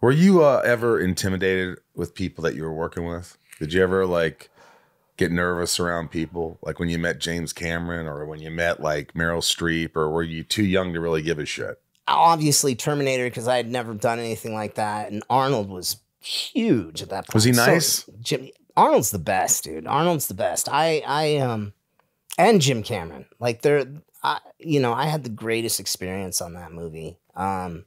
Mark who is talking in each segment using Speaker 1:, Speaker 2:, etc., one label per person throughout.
Speaker 1: Were you uh, ever intimidated with people that you were working with? Did you ever like get nervous around people, like when you met James Cameron or when you met like Meryl Streep, or were you too young to really give a shit?
Speaker 2: Obviously, Terminator because I had never done anything like that, and Arnold was huge at that point.
Speaker 1: Was he
Speaker 2: So,
Speaker 1: nice?
Speaker 2: Jim Arnold's the best, dude. Arnold's the best. I I um and Jim Cameron. Like they're I you know, I had the greatest experience on that movie. Um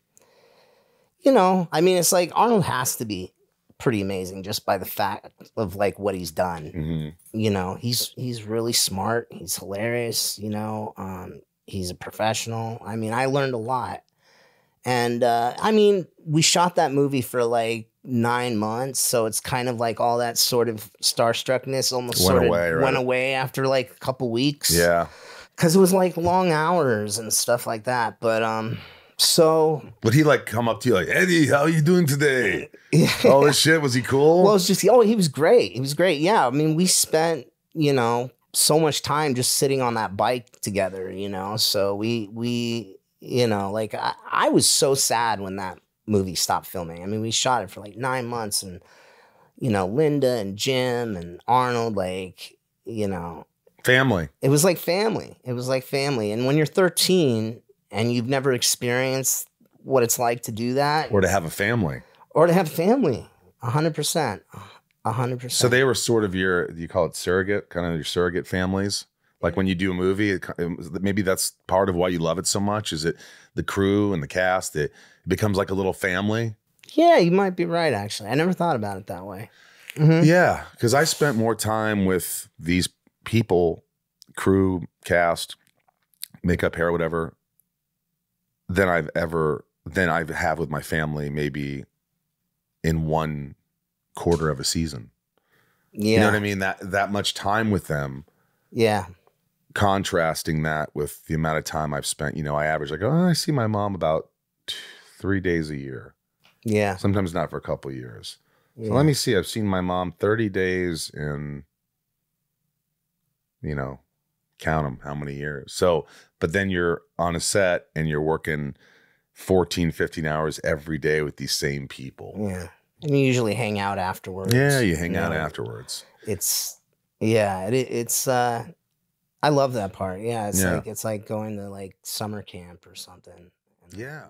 Speaker 2: you know, I mean it's like Arnold has to be pretty amazing just by the fact of like what he's done.
Speaker 1: hmm
Speaker 2: You know, he's he's really smart, he's hilarious, you know, um he's a professional. I mean, I learned a lot. And uh I mean, we shot that movie for like nine months, so it's kind of like all that sort of starstruckness almost
Speaker 1: Went
Speaker 2: sort of
Speaker 1: away, right?
Speaker 2: went away after like a couple weeks.
Speaker 1: Yeah.
Speaker 2: Cause it was like long hours and stuff like that. But um so
Speaker 1: Would he like come up to you like, Eddie, how are you doing today? All this shit. Was he cool?
Speaker 2: Well, it's just oh, he was great. He was great. Yeah, I mean, we spent you know so much time just sitting on that bike together. You know, so we we you know like I, I was so sad when that movie stopped filming. I mean, we shot it for like nine months, and you know, Linda and Jim and Arnold, like you know,
Speaker 1: Family.
Speaker 2: it was like family. It was like family. And when you're 13 and you've never experienced what it's like to do that,
Speaker 1: Or to have a family.
Speaker 2: or to have family. A hundred percent. A hundred percent.
Speaker 1: So they were sort of your you call it surrogate, kind of your surrogate families? Like when you do a movie, it, it- maybe that's part of why you love it so much. Is it the crew and the cast? It, it becomes like a little family.
Speaker 2: Yeah, you might be right. Actually, I never thought about it that way. Mhm.
Speaker 1: Yeah, because I spent more time with these people, crew, cast, makeup, hair, whatever, than I've ever than I have with my family. Maybe in one quarter of a season.
Speaker 2: Yeah,
Speaker 1: You know what I mean? That that much time with them.
Speaker 2: yeah,
Speaker 1: contrasting that with the amount of time I've spent, you know, I average like, oh, I see my mom about three days a year,
Speaker 2: yeah.
Speaker 1: sometimes not for a couple years.
Speaker 2: yeah.
Speaker 1: So let me see. I've seen my mom 30 days in, you know, count them how many years. So, but then you're on a set and you're working 14, 15 hours every day with these same people.
Speaker 2: Yeah, and you usually hang out afterwards.
Speaker 1: Yeah, you hang out
Speaker 2: know,
Speaker 1: afterwards.
Speaker 2: It's yeah, it, it's. uh I love that part. Yeah, it's
Speaker 1: Yeah.
Speaker 2: like it's like going to like summer camp or something.
Speaker 1: Yeah.